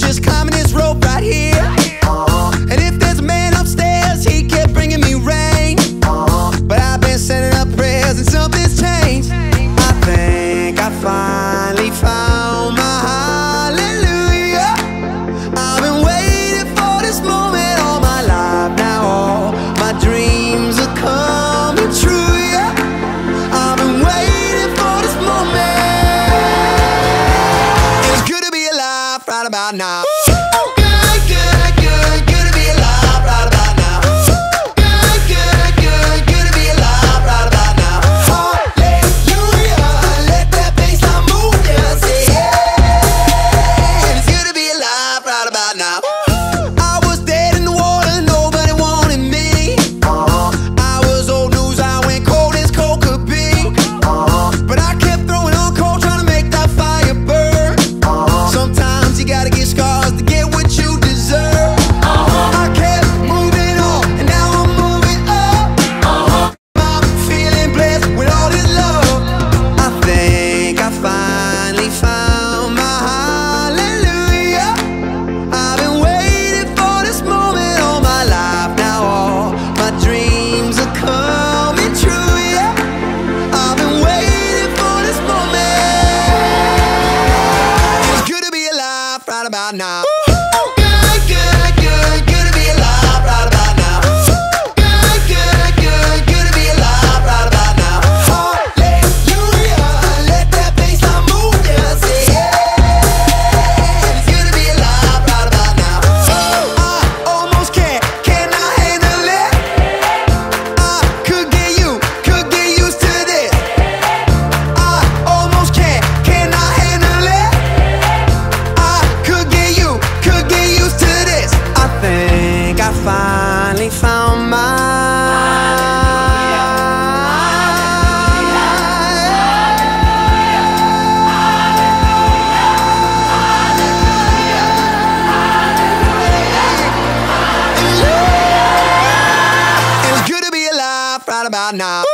just come about now. Ooh, good, good, good, good to be alive right about now. Ooh, good, good, good, good to be alive right about now. Hallelujah, let that bass move ya, say yeah. It's good to be alive right about now. right about now. about now.